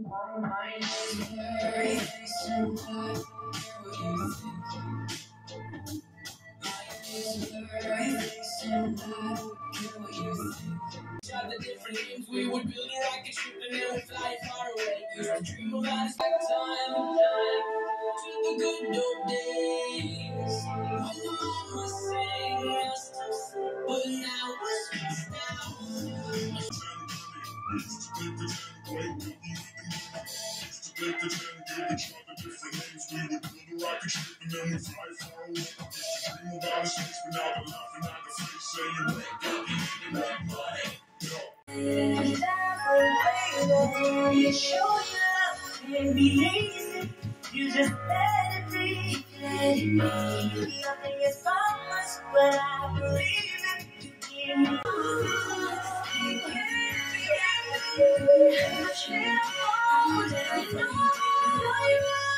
My mind is back. Care what you think. Is what you think. The different names, we would build a rocket ship and then we'd fly far away. Used to dream back time, to the good old days. When the mama We would build a rocket ship and then we'd fly far away. Dream of outer space, but now they're laughing at the face, saying, "Wake up, you need to make money." You show you can be easy. You just let it be, let it be. Nothing is so but I believe it. You it. No, I.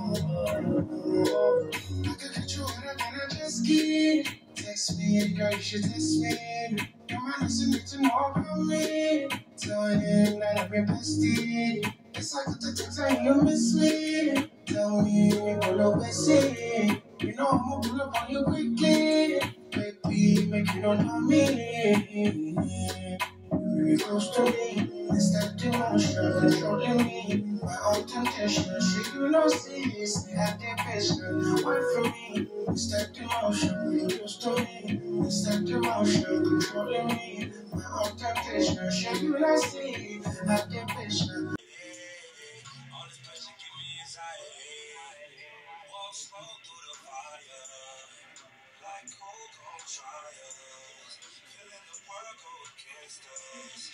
I could control it, I just get Text girl, you should text me. Your man doesn't need to know about me. Tell him that I've been busted. It's like the text and you miss me. Tell me you gonna miss it. You know I'm gonna pull up on you quickly. Baby, make you know me. Very close to me. It's that emotion controlling me. My own temptation. Shit, you know, see, it's that ambition. Wait for me. It's that emotion. Very close to me. It's that emotion controlling me. My own temptation. Shit, you know, see, that fire, like cold the world go against us,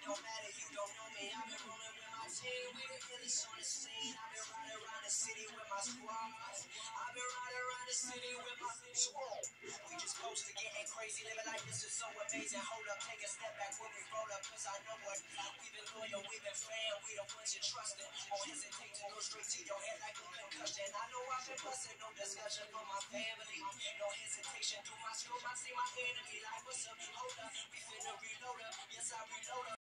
it matter, you don't know me. I've been rolling with my team, we the illest on the scene. I've been riding around the city with my squads. I've been riding around the city with my squad. We just close to getting crazy, living like this is so amazing. Hold up, take a step back when we roll up, cause I know what. We've been loyal, we've been fan, we the ones you trusted. Won't hesitate to go straight to your head like a concussion. I know I've been busting, no discussion for my family. No hesitation, do my scope, I see my enemy like what's up, hold up. We finna reload up, yes I reload up.